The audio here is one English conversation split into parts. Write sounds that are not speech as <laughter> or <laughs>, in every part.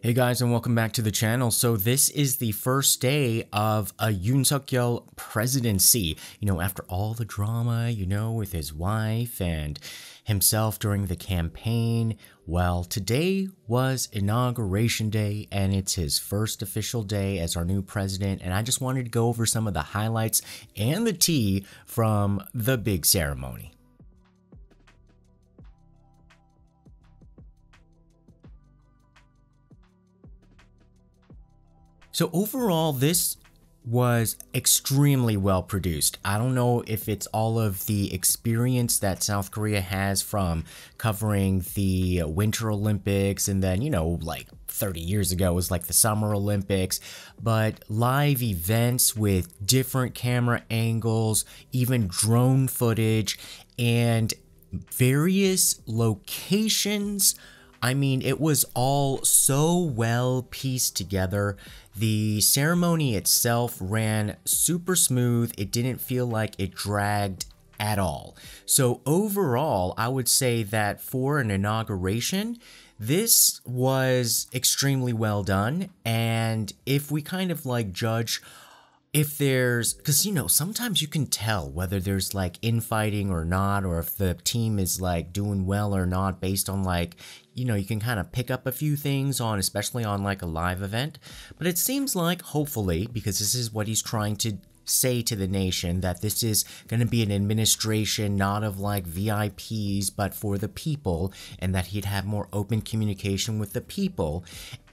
Hey guys and welcome back to the channel. So this is the first day of a Yoon Suk Yeol presidency. You know, after all the drama, you know, with his wife and himself during the campaign. Well, today was inauguration day and it's his first official day as our new president. And I just wanted to go over some of the highlights and the tea from the big ceremony. So overall, this was extremely well produced. I don't know if it's all of the experience that South Korea has from covering the Winter Olympics and then, you know, like 30 years ago was like the Summer Olympics, but live events with different camera angles, even drone footage, and various locations. I mean, it was all so well pieced together the ceremony itself ran super smooth. It didn't feel like it dragged at all. So overall, I would say that for an inauguration, this was extremely well done. And if we kind of like judge if there's because you know sometimes you can tell whether there's like infighting or not or if the team is like doing well or not based on like you know you can kind of pick up a few things on especially on like a live event. But it seems like hopefully because this is what he's trying to say to the nation that this is going to be an administration not of like VIPs but for the people and that he'd have more open communication with the people.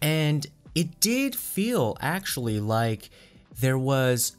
And it did feel actually like there was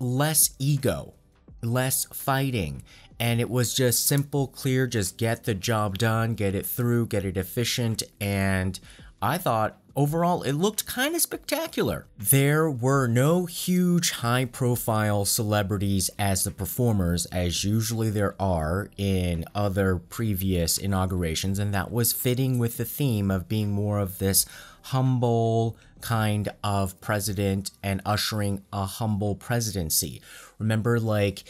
less ego, less fighting, and it was just simple, clear, just get the job done, get it through, get it efficient, and I thought overall it looked kind of spectacular. There were no huge high profile celebrities as the performers as usually there are in other previous inaugurations and that was fitting with the theme of being more of this humble kind of president and ushering a humble presidency. Remember like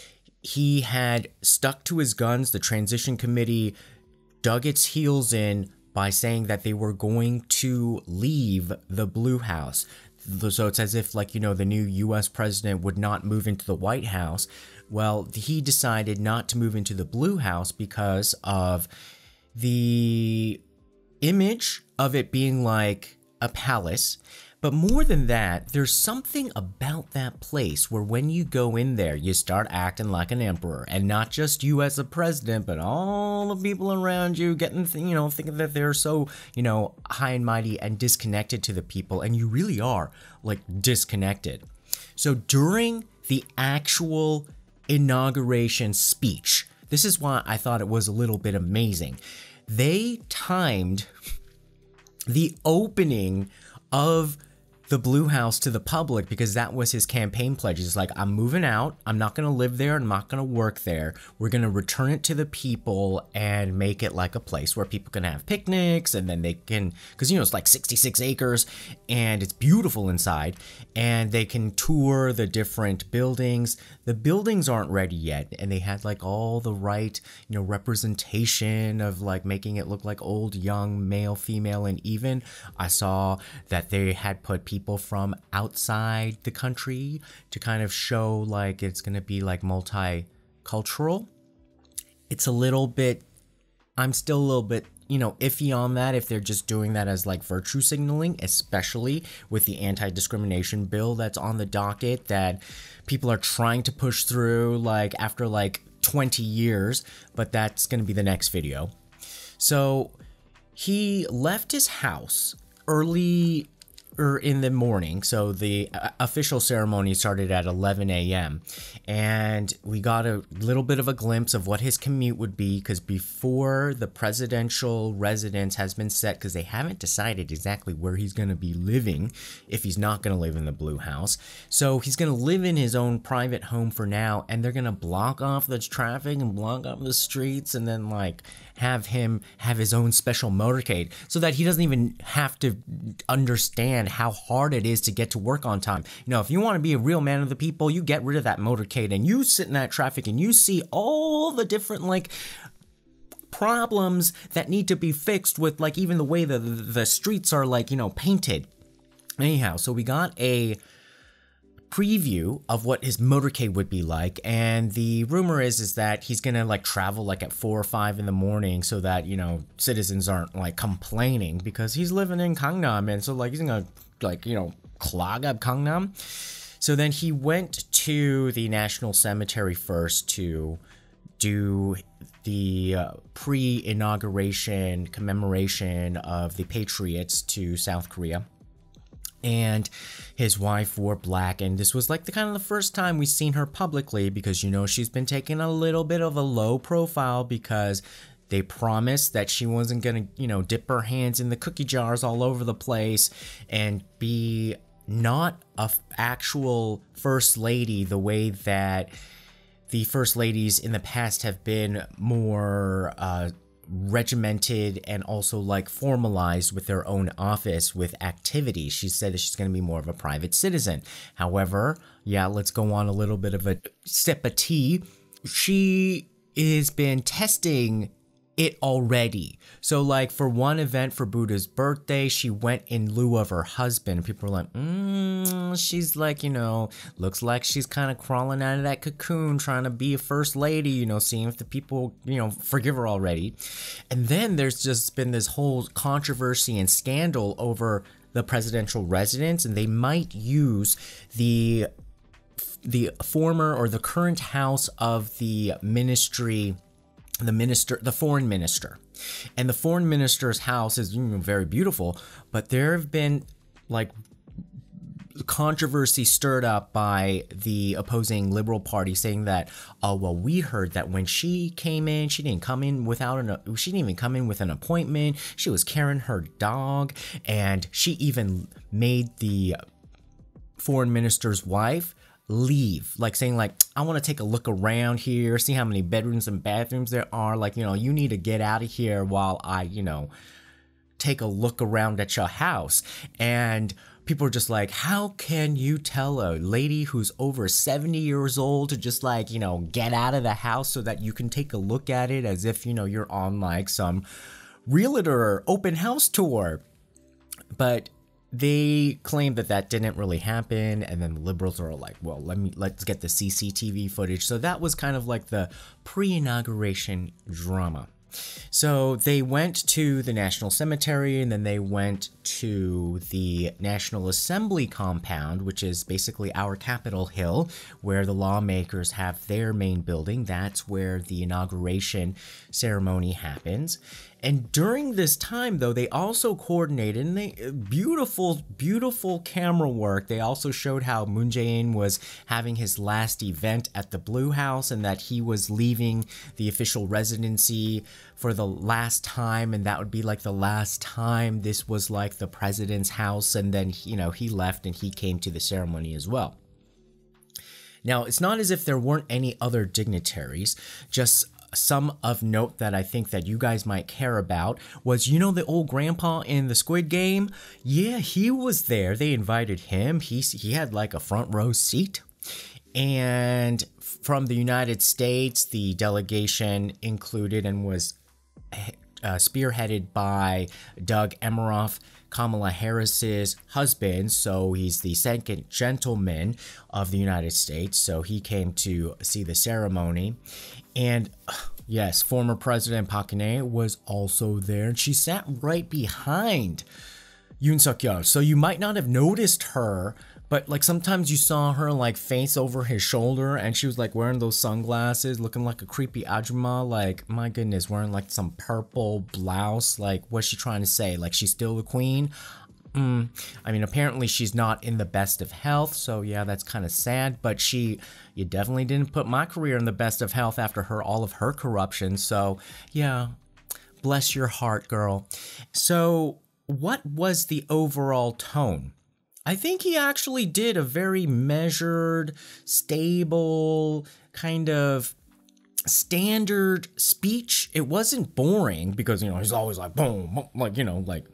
he had stuck to his guns, the transition committee dug its heels in by saying that they were going to leave the Blue House. So it's as if, like, you know, the new US president would not move into the White House. Well, he decided not to move into the Blue House because of the image of it being like a palace but more than that, there's something about that place where when you go in there, you start acting like an emperor, and not just you as a president, but all the people around you getting, you know, thinking that they're so, you know, high and mighty and disconnected to the people, and you really are like disconnected. So during the actual inauguration speech, this is why I thought it was a little bit amazing. They timed the opening of the Blue House to the public because that was his campaign pledge. He's like, I'm moving out. I'm not going to live there. I'm not going to work there. We're going to return it to the people and make it like a place where people can have picnics and then they can, because, you know, it's like 66 acres and it's beautiful inside and they can tour the different buildings. The buildings aren't ready yet and they had like all the right, you know, representation of like making it look like old, young, male, female, and even I saw that they had put people people from outside the country to kind of show like it's going to be like multicultural. It's a little bit, I'm still a little bit, you know, iffy on that if they're just doing that as like virtue signaling, especially with the anti discrimination bill that's on the docket that people are trying to push through like after like 20 years, but that's going to be the next video. So he left his house early or in the morning. So the uh, official ceremony started at 11 a.m. And we got a little bit of a glimpse of what his commute would be because before the presidential residence has been set, because they haven't decided exactly where he's going to be living if he's not going to live in the Blue House. So he's going to live in his own private home for now, and they're going to block off the traffic and block off the streets and then like have him have his own special motorcade so that he doesn't even have to understand how hard it is to get to work on time. You know, if you want to be a real man of the people, you get rid of that motorcade and you sit in that traffic and you see all the different like problems that need to be fixed with like even the way the the streets are like you know painted. Anyhow, so we got a preview of what his motorcade would be like and the rumor is is that he's gonna like travel like at four or five in the morning so that you know citizens aren't like complaining because he's living in gangnam and so like he's gonna like you know clog up gangnam. So then he went to the national cemetery first to do the uh, pre-inauguration commemoration of the patriots to south korea and his wife wore black. And this was like the kind of the first time we've seen her publicly because you know she's been taking a little bit of a low profile because they promised that she wasn't gonna you know dip her hands in the cookie jars all over the place and be not a actual first lady the way that the first ladies in the past have been more uh, regimented and also like formalized with their own office with activities. She said that she's going to be more of a private citizen. However, yeah, let's go on a little bit of a sip of tea. She has been testing it already. So, like for one event for Buddha's birthday, she went in lieu of her husband. People were like, mm, she's like, you know, looks like she's kind of crawling out of that cocoon, trying to be a first lady, you know, seeing if the people, you know, forgive her already. And then there's just been this whole controversy and scandal over the presidential residence, and they might use the the former or the current house of the ministry the minister, the foreign minister. And the foreign minister's house is you know, very beautiful, but there have been like controversy stirred up by the opposing liberal party saying that oh well we heard that when she came in she didn't come in without an she didn't even come in with an appointment. She was carrying her dog. And she even made the foreign minister's wife leave like saying like i want to take a look around here see how many bedrooms and bathrooms there are. Like you know you need to get out of here while i you know take a look around at your house. And people are just like how can you tell a lady who's over 70 years old to just like you know get out of the house so that you can take a look at it as if you know you're on like some realtor open house tour? But they claim that that didn't really happen and then the liberals are like well let me let's get the cctv footage. So that was kind of like the pre-inauguration drama so they went to the National Cemetery and then they went to the National Assembly compound, which is basically our Capitol Hill, where the lawmakers have their main building. That's where the inauguration ceremony happens. And during this time, though, they also coordinated and they uh, beautiful, beautiful camera work. They also showed how Moon Jae-in was having his last event at the Blue House and that he was leaving the official residency for the last time, and that would be like the last time this was like the president's house. And then you know he left and he came to the ceremony as well. Now, it's not as if there weren't any other dignitaries, just some of note that I think that you guys might care about was you know the old grandpa in the Squid Game? Yeah, he was there. They invited him. He he had like a front row seat. And from the United States, the delegation included and was uh, spearheaded by Doug Emhoff, Kamala Harris's husband. So he's the second gentleman of the United States. So he came to see the ceremony. And yes, former President Park Geun-hye was also there, and she sat right behind Yoon Suk Yeol. So you might not have noticed her, but like sometimes you saw her like face over his shoulder, and she was like wearing those sunglasses, looking like a creepy ajumma. Like my goodness, wearing like some purple blouse. Like what's she trying to say? Like she's still the queen? Mm, I mean, apparently she's not in the best of health, so yeah, that's kind of sad. But she, you definitely didn't put my career in the best of health after her all of her corruption. So yeah, bless your heart, girl. So what was the overall tone? I think he actually did a very measured, stable, kind of standard speech. It wasn't boring because you know he's always like boom, boom like you know like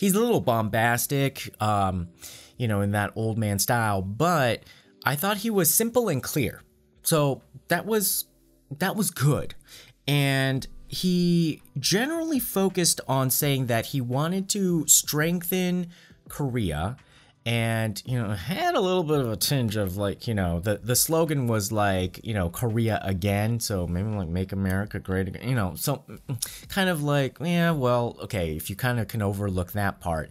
he's a little bombastic, um, you know, in that old man style, but I thought he was simple and clear. So that was that was good. And he generally focused on saying that he wanted to strengthen Korea and you know had a little bit of a tinge of like you know the the slogan was like you know Korea again so maybe like make America great again you know so kind of like yeah well okay if you kind of can overlook that part.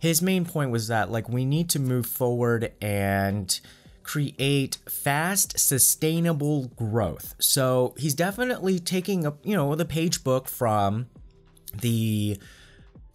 His main point was that like we need to move forward and create fast sustainable growth. So he's definitely taking a you know the page book from the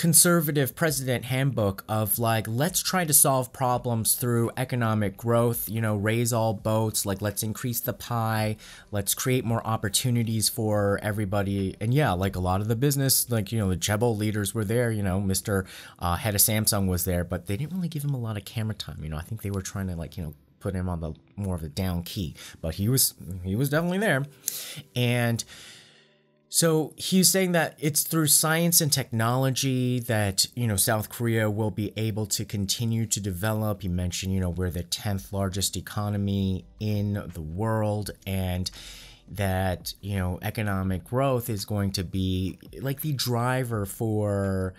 conservative president handbook of like let's try to solve problems through economic growth you know raise all boats like let's increase the pie let's create more opportunities for everybody. And yeah like a lot of the business like you know the chaebol leaders were there you know mr uh, head of samsung was there but they didn't really give him a lot of camera time you know. I think they were trying to like you know put him on the more of the down key but he was he was definitely there. And so he's saying that it's through science and technology that, you know, South Korea will be able to continue to develop. He mentioned, you know, we're the 10th largest economy in the world and that, you know, economic growth is going to be like the driver for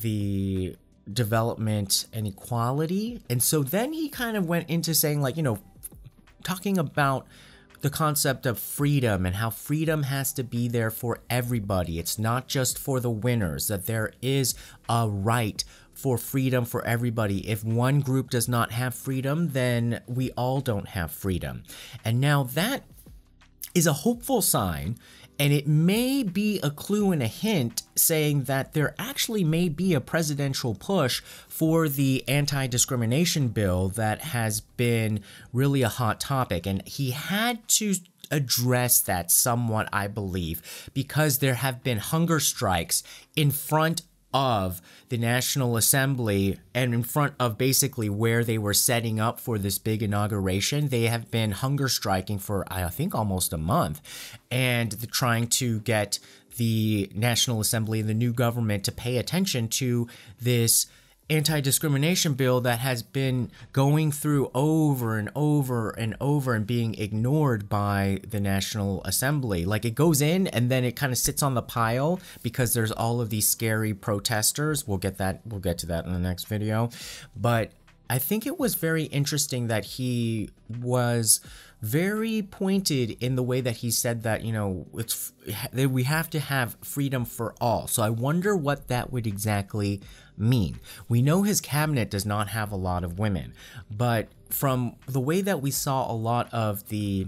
the development and equality. And so then he kind of went into saying like, you know, talking about the concept of freedom and how freedom has to be there for everybody. It's not just for the winners, that there is a right for freedom for everybody. If one group does not have freedom, then we all don't have freedom. And now that is a hopeful sign and it may be a clue and a hint saying that there actually may be a presidential push for the anti discrimination bill that has been really a hot topic. And he had to address that somewhat, I believe, because there have been hunger strikes in front of the National Assembly and in front of basically where they were setting up for this big inauguration. They have been hunger striking for, I think, almost a month and trying to get the National Assembly and the new government to pay attention to this anti discrimination bill that has been going through over and over and over and being ignored by the National Assembly. Like it goes in and then it kind of sits on the pile because there's all of these scary protesters. We'll get that, we'll get to that in the next video. But I think it was very interesting that he was very pointed in the way that he said that you know it's that we have to have freedom for all so i wonder what that would exactly mean we know his cabinet does not have a lot of women but from the way that we saw a lot of the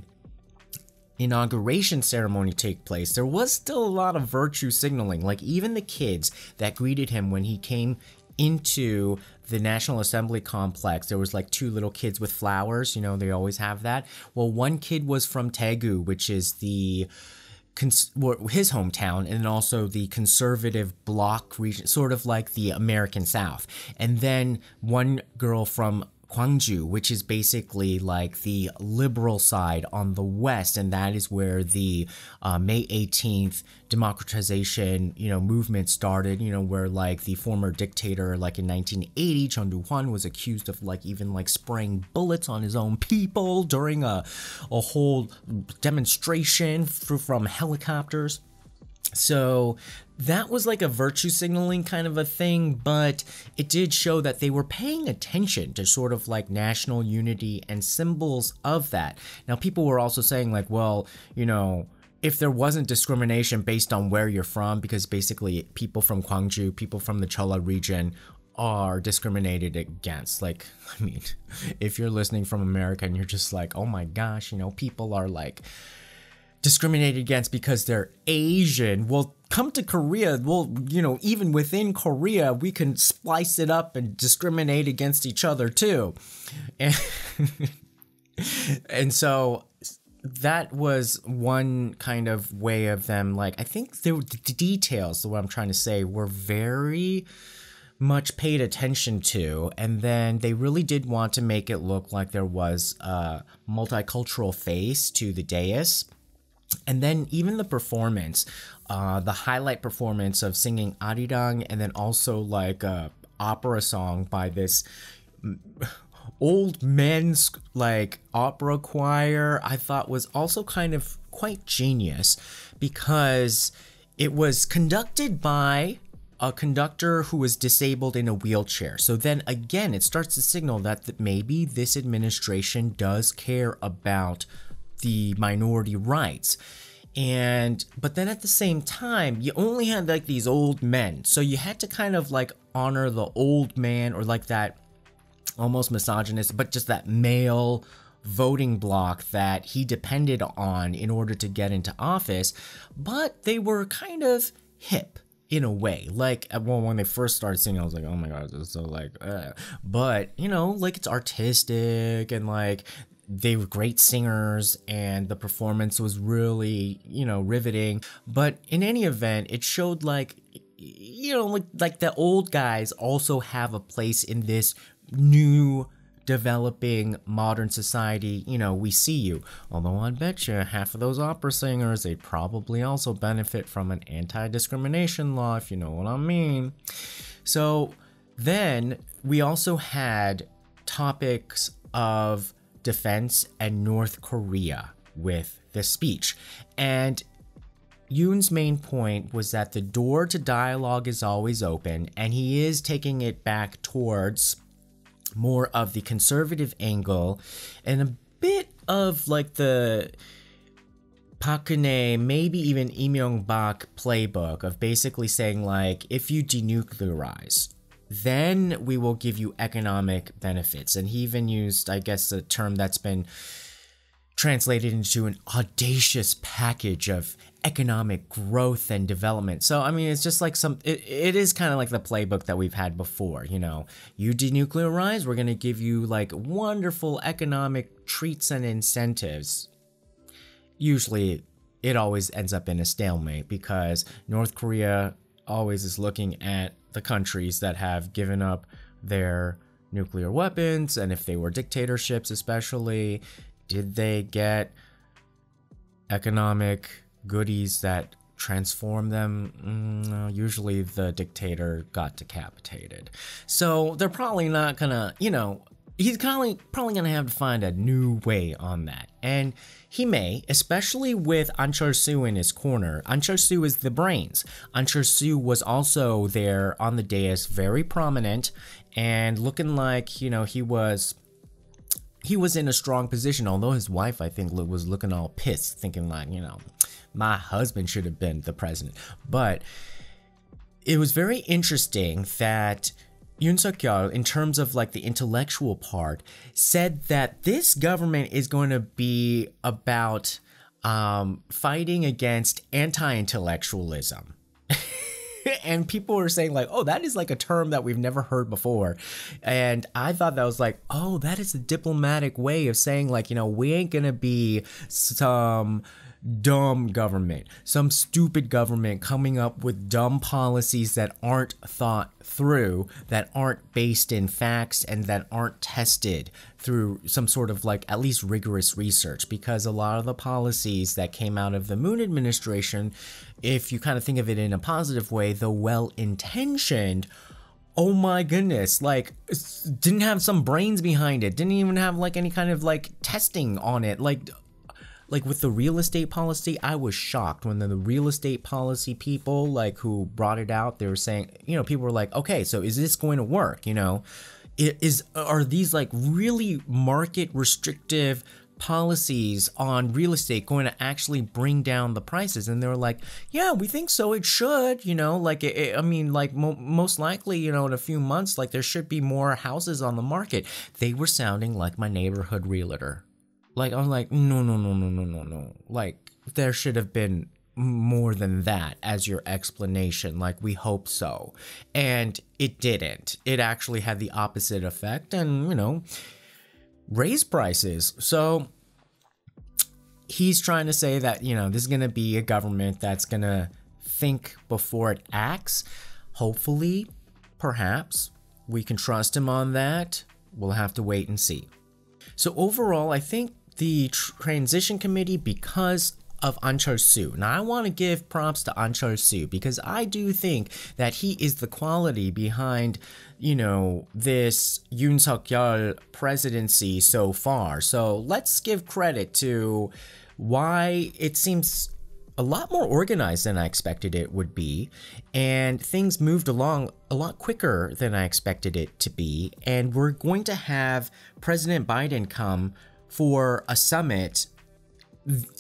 inauguration ceremony take place, there was still a lot of virtue signaling. Like even the kids that greeted him when he came into the National Assembly complex, there was like two little kids with flowers. You know, they always have that. Well, one kid was from Daegu, which is the his hometown and also the conservative bloc region, sort of like the American South. And then one girl from Gwangju, which is basically like the liberal side on the west, and that is where the uh, May 18th democratization, you know, movement started. You know, where like the former dictator, like in 1980, Chun Doo-hwan was accused of like even like spraying bullets on his own people during a a whole demonstration from helicopters. So that was like a virtue signaling kind of a thing, but it did show that they were paying attention to sort of like national unity and symbols of that. Now, people were also saying, like, well, you know, if there wasn't discrimination based on where you're from, because basically people from Gwangju, people from the Cholla region are discriminated against. Like, <laughs> I mean, if you're listening from America and you're just like, oh my gosh, you know, people are like, discriminated against because they're Asian. Well, come to Korea. Well, you know, even within Korea, we can splice it up and discriminate against each other too. And, <laughs> and so that was one kind of way of them like I think there the details, the what I'm trying to say, were very much paid attention to and then they really did want to make it look like there was a multicultural face to the dais and then even the performance, uh, the highlight performance of singing Arirang and then also like a opera song by this old men's like opera choir, I thought was also kind of quite genius because it was conducted by a conductor who was disabled in a wheelchair. So then again, it starts to signal that maybe this administration does care about the minority rights. And but then at the same time, you only had like these old men. So you had to kind of like honor the old man or like that almost misogynist, but just that male voting bloc that he depended on in order to get into office. But they were kind of hip in a way. Like well, when they first started singing, I was like, oh my god, this is so like. But you know, like it's artistic and like they were great singers and the performance was really you know riveting. But in any event it showed like you know like like the old guys also have a place in this new developing modern society. You know we see you. Although i bet you half of those opera singers they probably also benefit from an anti-discrimination law if you know what i mean. So then we also had topics of defense and North Korea with the speech. And Yoon's main point was that the door to dialogue is always open, and he is taking it back towards more of the conservative angle and a bit of like the Park Geun-hye, maybe even Lee Myung-bak playbook of basically saying like, if you denuclearize, then we will give you economic benefits. And he even used, I guess, a term that's been translated into an audacious package of economic growth and development. So, I mean, it's just like some, it, it is kind of like the playbook that we've had before. You know, you denuclearize, we're going to give you like wonderful economic treats and incentives. Usually, it always ends up in a stalemate because North Korea always is looking at the countries that have given up their nuclear weapons and if they were dictatorships especially did they get economic goodies that transform them? Mm, usually the dictator got decapitated. So they're probably not gonna you know he's probably probably gonna have to find a new way on that and he may, especially with Ahn Cheol-soo in his corner. Ahn Cheol-soo is the brains. Ahn Cheol-soo was also there on the dais, very prominent, and looking like, you know, he was he was in a strong position, although his wife, I think, was looking all pissed, thinking like, you know, my husband should have been the president. But it was very interesting that Yoon Suk Yeol, in terms of like the intellectual part, said that this government is going to be about um, fighting against anti-intellectualism. <laughs> and people were saying like, "Oh, that is like a term that we've never heard before," and I thought that was like, "Oh, that is a diplomatic way of saying like, you know, we ain't gonna be some." Dumb government, some stupid government coming up with dumb policies that aren't thought through, that aren't based in facts, and that aren't tested through some sort of like at least rigorous research. Because a lot of the policies that came out of the Moon administration, if you kind of think of it in a positive way, the well intentioned oh my goodness like didn't have some brains behind it didn't even have like any kind of like testing on it like like with the real estate policy, I was shocked when the, the real estate policy people like who brought it out, they were saying, you know, people were like, okay, so is this going to work? You know, is are these like really market restrictive policies on real estate going to actually bring down the prices? And they were like yeah we think so. It should. You know? Like it, it, i mean like mo- most likely you know in a few months like there should be more houses on the market. They were sounding like my neighborhood realtor like I'm like, no, no, no, no, no, no, no. Like there should have been more than that as your explanation. Like we hope so, and it didn't. It actually had the opposite effect, and you know, raise prices. So he's trying to say that you know this is gonna be a government that's gonna think before it acts. Hopefully, perhaps we can trust him on that. We'll have to wait and see. So overall, I think the transition committee because of Ahn Cheol-soo. Now I want to give props to Ahn Cheol-soo because I do think that he is the quality behind, you know, this Yoon Suk Yeol presidency so far. So let's give credit to why it seems a lot more organized than I expected it would be, and things moved along a lot quicker than I expected it to be. And we're going to have President Biden come for a summit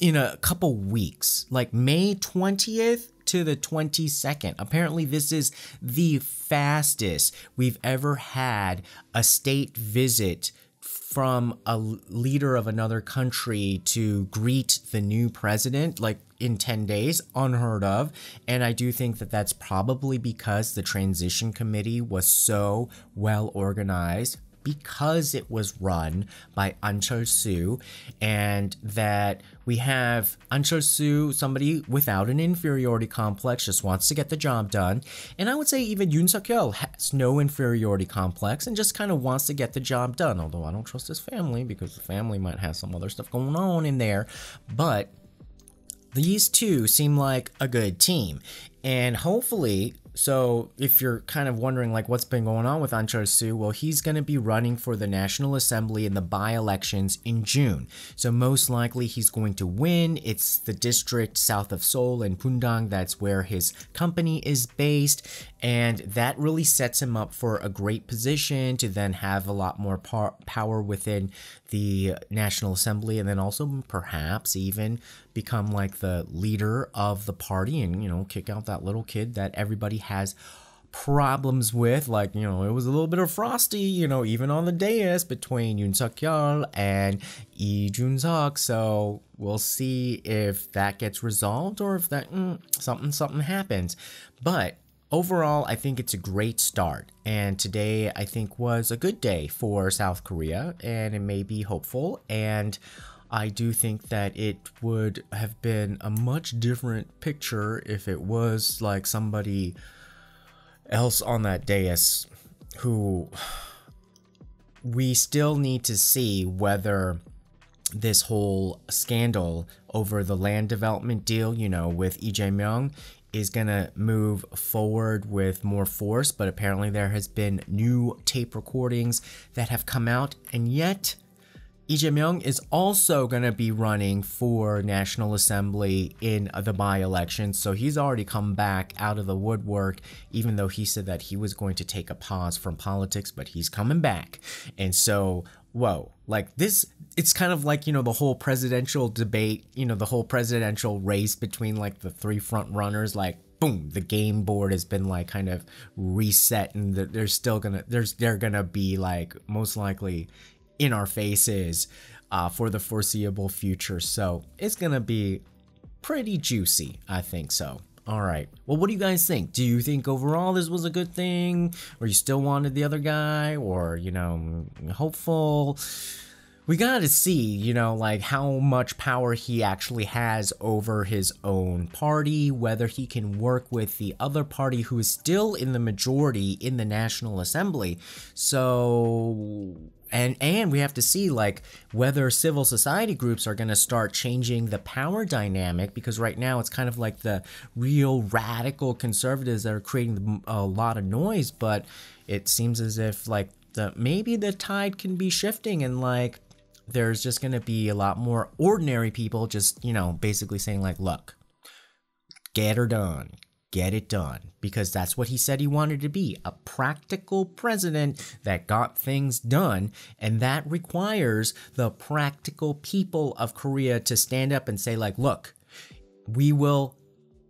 in a couple weeks, like May 20th to the 22nd. Apparently, this is the fastest we've ever had a state visit from a leader of another country to greet the new president like in 10 days unheard of and i do think that that's probably because the transition committee was so well organized because it was run by Ahn Cheol-soo and that we have Ahn Cheol-soo, somebody without an inferiority complex, just wants to get the job done. And I would say even Yoon Suk-yeol has no inferiority complex and just kind of wants to get the job done. Although I don't trust his family because the family might have some other stuff going on in there. But these two seem like a good team. And hopefully so if you're kind of wondering like what's been going on with Ahn Cheol-soo, well, he's going to be running for the National Assembly in the by-elections in June. So most likely he's going to win. It's the district south of Seoul in Bundang. That's where his company is based. And that really sets him up for a great position to then have a lot more power within the National Assembly and then also perhaps even become like the leader of the party and, you know, kick out that little kid that everybody has problems with. Like, you know, it was a little bit of frosty, you know, even on the dais between Yoon Suk Yeol and Lee Jun Suk. So we'll see if that gets resolved or if that mm, something something happens. But overall, I think it's a great start. And today, I think, was a good day for South Korea, and it may be hopeful. And I do think that it would have been a much different picture if it was like somebody else on that dais who we still need to see whether this whole scandal over the land development deal, you know, with Lee Jae-myung is going to move forward with more force, but apparently there has been new tape recordings that have come out and yet Lee Jae-myung is also going to be running for National Assembly in the by-election, so he's already come back out of the woodwork, even though he said that he was going to take a pause from politics, but he's coming back. And so, whoa, like this, it's kind of like, you know, the whole presidential debate, you know, the whole presidential race between like the three front runners, like, boom the game board has been like kind of reset and there's still gonna there's they're gonna be like most likely in our faces uh, for the foreseeable future. So it's going to be pretty juicy, I think so. All right. Well, what do you guys think? Do you think overall this was a good thing? Or you still wanted the other guy? Or, you know, hopeful? We gotta see, you know, like how much power he actually has over his own party, whether he can work with the other party who is still in the majority in the National Assembly. So and and we have to see like whether civil society groups are going to start changing the power dynamic because right now it's kind of like the real radical conservatives that are creating a lot of noise but it seems as if like the maybe the tide can be shifting and like there's just going to be a lot more ordinary people just you know basically saying like look get her done get it done because that's what he said he wanted to be a practical president that got things done. And that requires the practical people of Korea to stand up and say, like, look, we will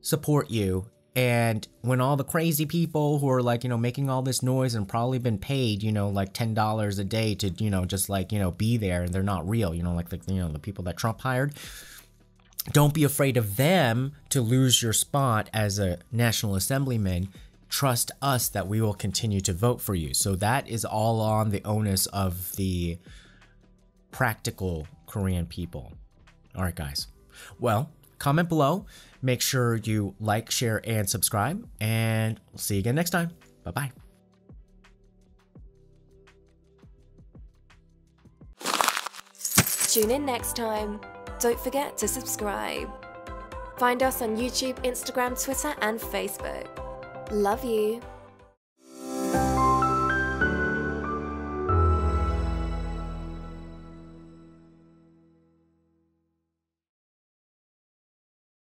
support you. And when all the crazy people who are like, you know, making all this noise and probably been paid, you know, like $10 a day to, you know, just like, you know, be there and they're not real, you know, like the, you know, the people that Trump hired don't be afraid of them to lose your spot as a National Assemblyman. Trust us that we will continue to vote for you. So that is all on the onus of the practical Korean people. All right, guys. Well, comment below. Make sure you like, share, and subscribe. And we'll see you again next time. Bye bye. Tune in next time. Don't forget to subscribe. Find us on YouTube, Instagram, Twitter, and Facebook. Love you.